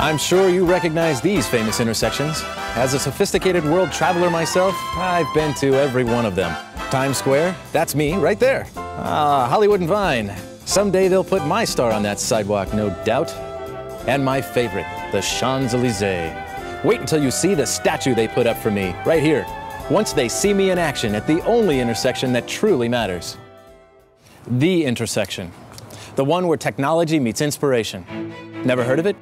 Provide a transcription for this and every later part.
I'm sure you recognize these famous intersections. As a sophisticated world traveler myself, I've been to every one of them. Times Square, that's me right there. Ah, Hollywood and Vine. Someday they'll put my star on that sidewalk, no doubt. And my favorite, the Champs Elysees. Wait until you see the statue they put up for me, right here. Once they see me in action at the only intersection that truly matters. The intersection. The one where technology meets inspiration. Never heard of it?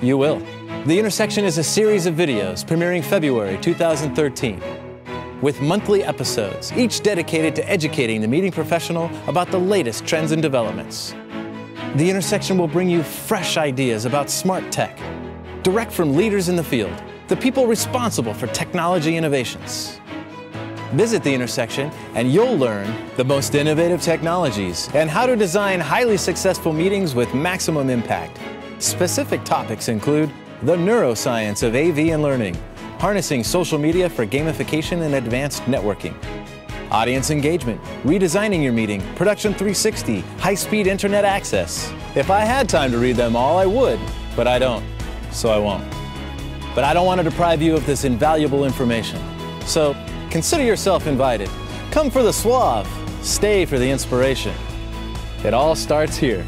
You will. The Intersection is a series of videos premiering February 2013 with monthly episodes, each dedicated to educating the meeting professional about the latest trends and developments. The Intersection will bring you fresh ideas about smart tech, direct from leaders in the field, the people responsible for technology innovations. Visit the intersection and you'll learn the most innovative technologies and how to design highly successful meetings with maximum impact. Specific topics include the neuroscience of AV and learning, harnessing social media for gamification and advanced networking, audience engagement, redesigning your meeting, production 360, high-speed internet access. If I had time to read them all, I would, but I don't, so I won't. But I don't want to deprive you of this invaluable information. So consider yourself invited. Come for the suave, stay for the inspiration. It all starts here.